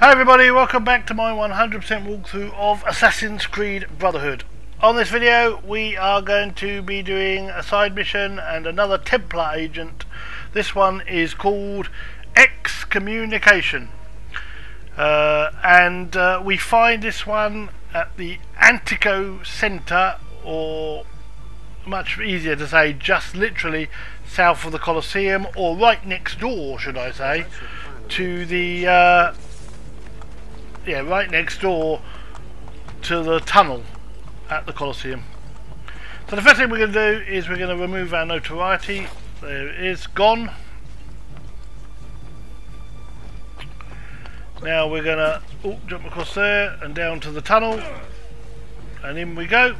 Hi everybody, welcome back to my 100% walkthrough of Assassin's Creed Brotherhood. On this video we are going to be doing a side mission and another Templar agent. This one is called Excommunication. Uh, and uh, we find this one at the Antico Centre or much easier to say just literally south of the Colosseum or right next door should I say to the uh, yeah, right next door to the tunnel at the Colosseum. So the first thing we're going to do is we're going to remove our notoriety. There it is, gone. Now we're going to oh, jump across there and down to the tunnel. And in we go.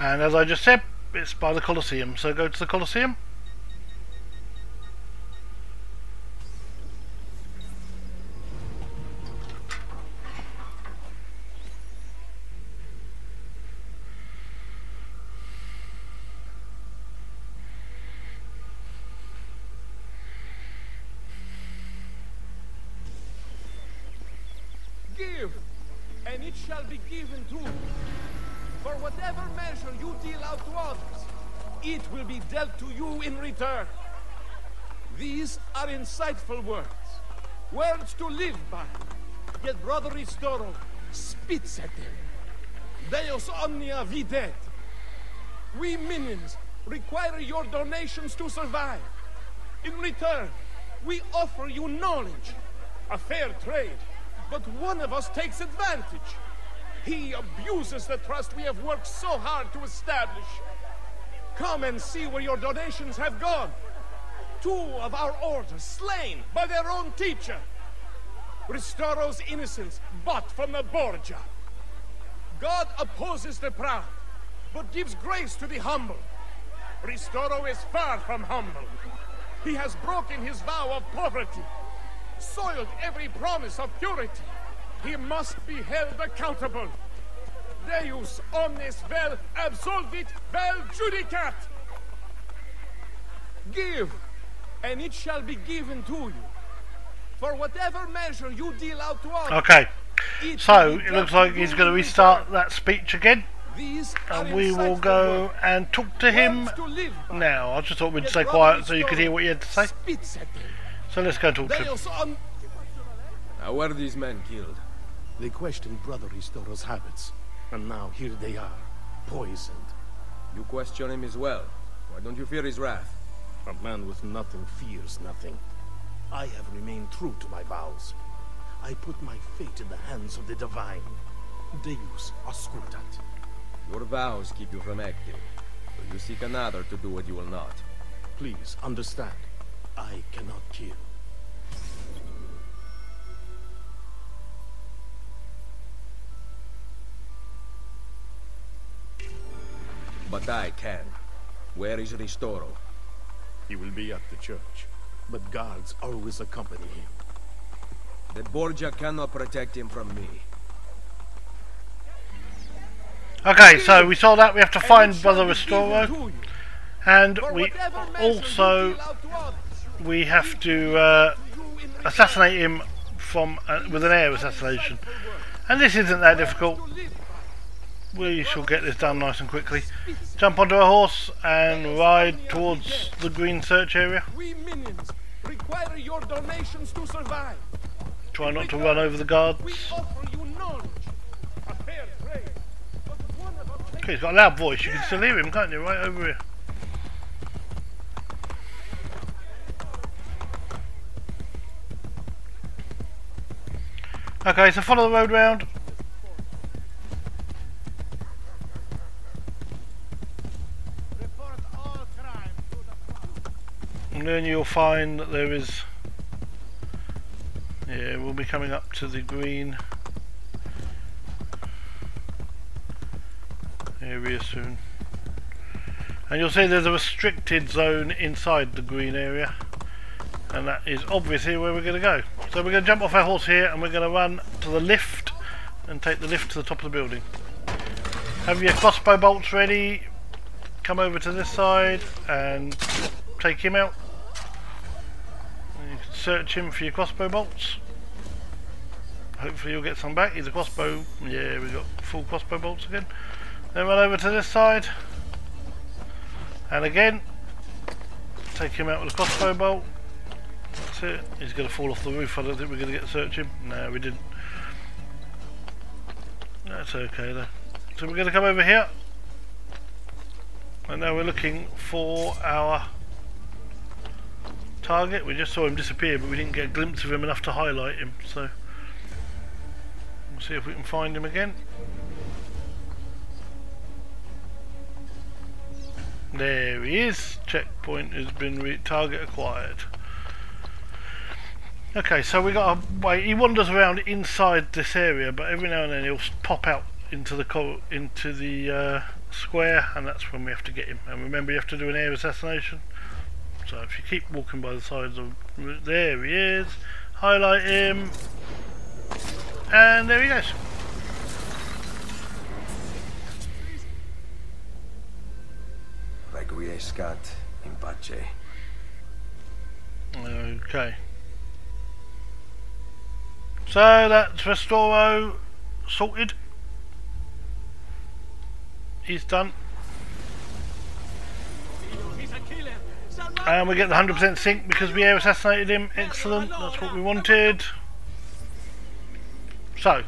And as I just said, it's by the Colosseum. So go to the Colosseum. Give, and it shall be given to you. For whatever measure you deal out to others, it will be dealt to you in return. These are insightful words, words to live by. Yet Brother Ristoro spits at them. Deus omnia videt. We minions require your donations to survive. In return, we offer you knowledge, a fair trade. But one of us takes advantage. He abuses the trust we have worked so hard to establish. Come and see where your donations have gone. Two of our order slain by their own teacher. Ristoro's innocence bought from the Borgia. God opposes the proud, but gives grace to the humble. Ristoro is far from humble. He has broken his vow of poverty soiled every promise of purity. He must be held accountable. Deus omnes vel absolvit vel judicat. Give, and it shall be given to you. For whatever measure you deal out to others. Okay, it so will be it looks like he's going to restart that speech again. And we will go and talk to him words to live by. now. I just thought we'd stay quiet so you could hear what you had to say. Spits at them. So let's go talk to him. Deus om- How were these men killed? They questioned Brother Ristoro's habits, and now here they are, poisoned. You question him as well. Why don't you fear his wrath? A man with nothing fears nothing. I have remained true to my vows. I put my fate in the hands of the divine. Deus auscultat. Your vows keep you from acting. But you seek another to do what you will not. Please understand, I cannot kill. But I can. Where is Ristoro? He will be at the church, but guards always accompany him. The Borgia cannot protect him from me. Okay, so we saw that. We have to find Brother be given Ristoro. And we whatever measure you also deal out to others, we have to uh, you in return. assassinate him from uh, with an air assassination. And this isn't that difficult. We shall get this done nice and quickly. Jump onto a horse and ride towards the green search area. We minions require your donations to survive. Try not to run over the guards. We offer you knowledge, a fair trade. But one of us Okay, he's got a loud voice. You can still hear him, can't you? Right over here. Okay, so follow the road round. report all crime to the And then you'll find that there is... Yeah, we'll be coming up to the green area soon. And you'll see there's a restricted zone inside the green area. And that is obviously where we're going to go. So we're going to jump off our horse here and we're going to run to the lift and take the lift to the top of the building. Have your crossbow bolts ready. Come over to this side and take him out. And you can search him for your crossbow bolts. Hopefully you'll get some back. He's a crossbow. Yeah, we got full crossbow bolts again. Then run over to this side. And again, take him out with a crossbow bolt. That's it. He's going to fall off the roof. I don't think we're going to get search him. No, we didn't. That's okay though. So we're going to come over here. And now we're looking for our target. We just saw him disappear, but we didn't get a glimpse of him enough to highlight him. So we'll see if we can find him again. There he is. Checkpoint has been target acquired. Okay, so we got a way. He wanders around inside this area, but every now and then he'll pop out into the into the uh, square, and that's when we have to get him. And remember, you have to do an air assassination. So if you keep walking by the sides of... There he is. Highlight him. And there he goes. Requiescat in pace. Okay. So that's Ristoro sorted. He's done. And we get the 100% sync because we air assassinated him. Excellent, that's what we wanted. So,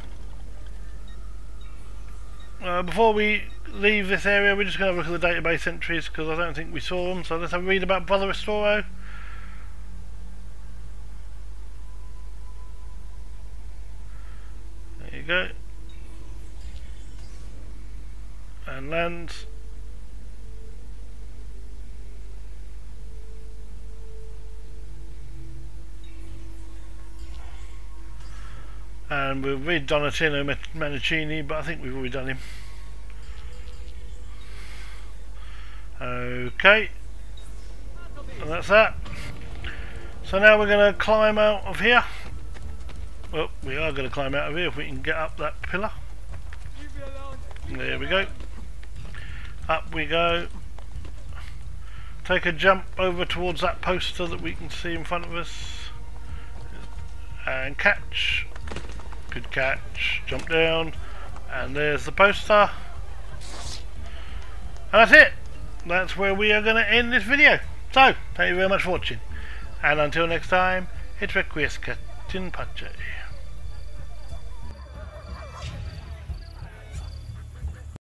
uh, before we leave this area, we're just going to look at the database entries because I don't think we saw them. So let's have a read about Brother Ristoro. There you go. And lands. And we'll read Donatino Mancini, but I think we've already done him. Okay, and that's that. So now we're going to climb out of here. Well, we are going to climb out of here if we can get up that pillar. There we go. Up we go. Take a jump over towards that poster that we can see in front of us. And catch. Good catch. Jump down. And there's the poster. And that's it. That's where we are going to end this video. So, thank you very much for watching. And until next time, it's Requiescat in Pace.